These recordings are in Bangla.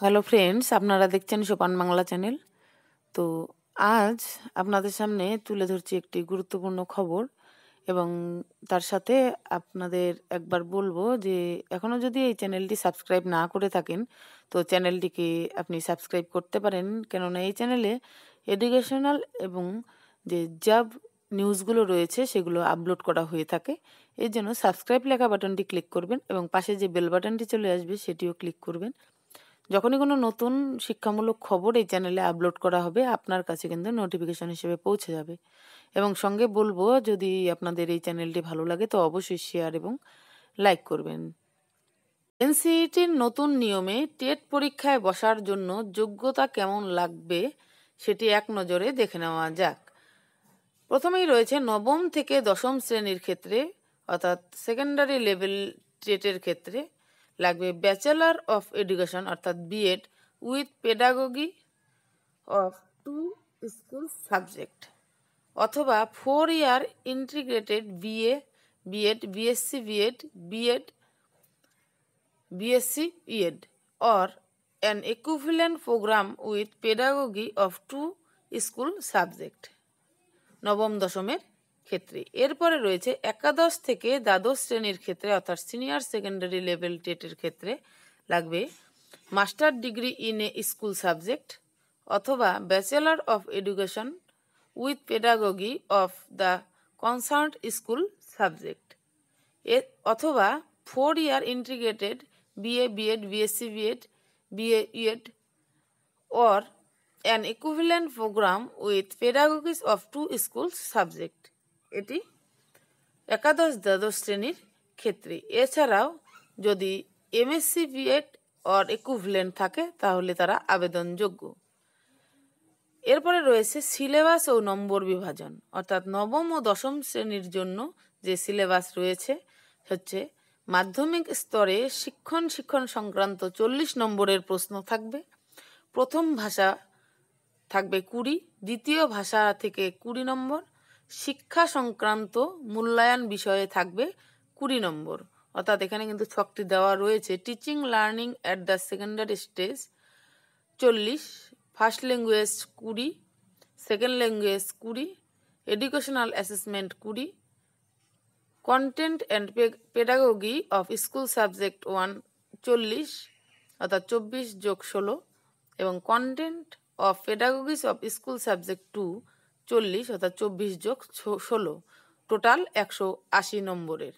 হ্যালো ফ্রেন্ডস আপনারা দেখছেন সোপান বাংলা চ্যানেল। তো আজ আপনাদের সামনে তুলে ধরছি একটি গুরুত্বপূর্ণ খবর এবং তার সাথে আপনাদের একবার বলব যে এখনও যদি এই চ্যানেলটি সাবস্ক্রাইব না করে থাকেন, তো চ্যানেলটিকে আপনি সাবস্ক্রাইব করতে পারেন। কেননা এই চ্যানেলে এডুকেশনাল এবং যে জব নিউজগুলো রয়েছে, সেগুলো আপলোড করা হয়ে থাকে। এর জন্য সাবস্ক্রাইব লেখা বাটনটি ক্লিক করবেন এবং পাশে যে বেল বাটনটি চলে আসবে, সেটিও ক্লিক করবেন। যখনই কোনো নতুন শিক্ষামূলক খবর এই চ্যানেলে আপলোড করা হবে, আপনার কাছে কিন্তু নোটিফিকেশন হিসেবে পৌঁছে যাবে। এবং সঙ্গে বলব, যদি আপনাদের এই চ্যানেলটি ভালো লাগে, তো অবশ্যই শেয়ার এবং লাইক করবেন। এনসিইটির নতুন নিয়মে টেট পরীক্ষায় বসার জন্য যোগ্যতা কেমন লাগবে সেটি এক নজরে দেখে নেওয়া যাক। প্রথমেই রয়েছে নবম থেকে দশম শ্রেণির ক্ষেত্রে, অর্থাৎ সেকেন্ডারি লেভেল টেটের ক্ষেত্রে। লাগবে ব্যাচেলার অফ এডুকেশন অর্থাৎ B Ed with pedagogy of two school subject অথবা four year integrated BA B Ed BSc B Ed B Ed BSc Ed or an equivalent program with pedagogy of two school subject নবম দশমের ক্ষেত্রে। এরপরে রয়েছে একাদশ থেকে দ্বাদশ শ্রেণির ক্ষেত্রে, অর্থাৎ সিনিয়র সেকেন্ডারি লেভেল টেটের ক্ষেত্রে লাগবে master degree in a school subject অথবা bachelor of education with pedagogy of the concert school subject. Uh অথবা four year integrated BA, B Ed, BSc, B Ed, BA, Ed or an equivalent program with pedagogies of two school subject. এটি একাদশ দ্বাদশ শ্রেণির ক্ষেত্রে। এছাড়াও যদি এমএসসি বিএড অর ইকুইভ্যালেন্ট থাকে, তাহলে তারা আবেদনযোগ্য। এরপরে রয়েছে সিলেবাস ও নম্বর বিভাজন। অর্থাৎ নবম ও দশম শ্রেণির জন্য যে সিলেবাস রয়েছে, হচ্ছে মাধ্যমিক স্তরে শিক্ষণ শিক্ষণ সংক্রান্ত চল্লিশ নম্বরের প্রশ্ন থাকবে। প্রথম ভাষা থাকবে কুড়ি, দ্বিতীয় ভাষা থেকে কুড়ি নম্বর শিক্ষা সংক্রান্ত মূল্যায়ন বিষয়ে থাকবে কুড়ি নম্বর। অর্থাৎ এখানে কিন্তু ছকটি দেওয়া রয়েছে teaching learning at the secondary stage চল্লিশ ফার্স্ট ল্যাঙ্গুয়েজ কুড়ি সেকেন্ড ল্যাঙ্গুয়েজ কুড়ি এডুকেশনাল অ্যাসেসমেন্ট কুড়ি। Content and pedagogy of school subject one চল্লিশ, অর্থাৎ চব্বিশ যোগ ষোলো। এবং content of pedagogies of school subject two চল্লিশ অর্থাৎ চব্বিশ যোগ ষোলো। টোটাল একশো আশি নম্বরের।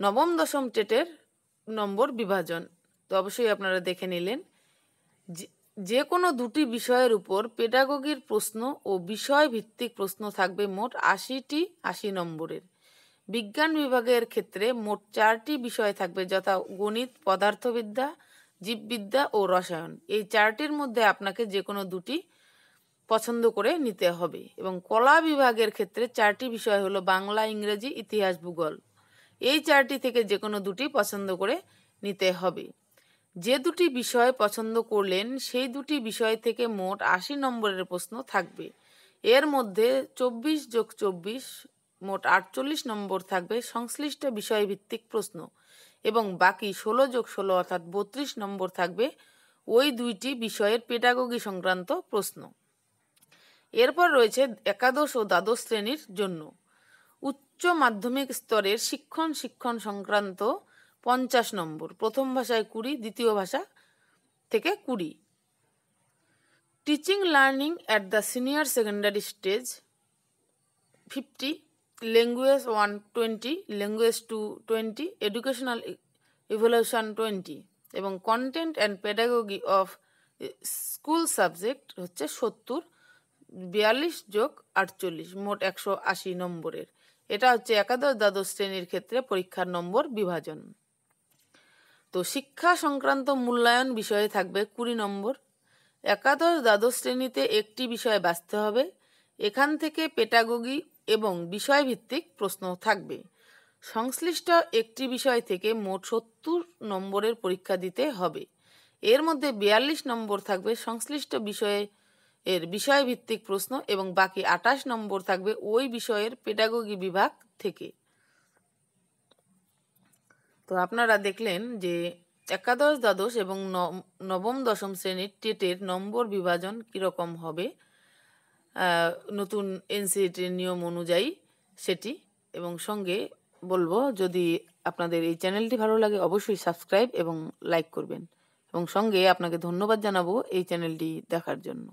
নবম দশম টেটের নম্বর বিভাজন। তো অবশ্যই আপনারা দেখে নিলেন। যে কোনো দুটি বিষয়ের উপর পেডাগগির প্রশ্ন ও বিষয় ভিত্তিক প্রশ্ন থাকবে মোট আশিটি আশি নম্বরের। বিজ্ঞান বিভাগের ক্ষেত্রে মোট চারটি বিষয় থাকবে যথা গণিত, পদার্থবিদ্যা, জীববিদ্যা ও রসায়ন। এই চারটির মধ্যে আপনাকে যে কোনো দুটি পছন্দ করে নিতে হবে। এবং কলা বিভাগের ক্ষেত্রে চারটি বিষয় হলো বাংলা, ইংরেজি, ইতিহাস, ভূগোল। এই চারটি থেকে যে কোনো দুটি পছন্দ করে নিতে হবে। যে দুটি বিষয় পছন্দ করলেন, সেই দুটি বিষয় থেকে মোট আশি নম্বরের প্রশ্ন থাকবে। এর মধ্যে চব্বিশ যোগ চব্বিশ মোট আটচল্লিশ নম্বর থাকবে সংশ্লিষ্ট বিষয়ভিত্তিক প্রশ্ন। এবং বাকি ষোলো যোগ ষোলো অর্থাৎ বত্রিশ নম্বর থাকবে ওই দুইটি বিষয়ের পেডাগগি সংক্রান্ত প্রশ্ন। এরপর রয়েছে একাদশ ও দ্বাদশ শ্রেণির জন্য। উচ্চ মাধ্যমিক স্তরের শিক্ষণ শিক্ষণ সংক্রান্ত পঞ্চাশ নম্বর। প্রথম ভাষায় কুড়ি, দ্বিতীয় ভাষা থেকে কুড়ি। Teaching learning at the senior secondary stage fifty language one twenty language two twenty educational evaluation twenty এবং content and pedagogy of school subject হচ্ছে সত্তর। বিয়াল্লিশ যোগ আটচল্লিশ, মোট একশো আশি নম্বরের। এটা হচ্ছে একাদশ দ্বাদশ শ্রেণির ক্ষেত্রে পরীক্ষার নম্বর বিভাজন। তো শিক্ষা সংক্রান্ত মূল্যায়ন বিষয়ে থাকবে কুড়ি নম্বর। একাদশ দ্বাদশ শ্রেণীতে একটি বিষয় বাঁচতে হবে। এখান থেকে পেটাগগি এবং বিষয়ভিত্তিক প্রশ্ন থাকবে। সংশ্লিষ্ট একটি বিষয় থেকে মোট সত্তর নম্বরের পরীক্ষা দিতে হবে। এর মধ্যে বিয়াল্লিশ নম্বর থাকবে সংশ্লিষ্ট বিষয়ে এর বিষয়ভিত্তিক প্রশ্ন এবং বাকি আটাশ নম্বর থাকবে ওই বিষয়ের পেডাগগি বিভাগ থেকে। তো আপনারা দেখলেন যে একাদশ, দ্বাদশ এবং নবম, দশম শ্রেণির টেটের নম্বর বিভাজন কীরকম হবে? নতুন এনসিটির নিয়ম অনুযায়ী সেটি এবং সঙ্গে বলব, যদি আপনাদের এই চ্যানেলটি ভালো লাগে অবশ্যই সাবস্ক্রাইব এবং লাইক করবেন। এবং সঙ্গে আপনাকে ধন্যবাদ জানাব এই চ্যানেলটি দেখার জন্য।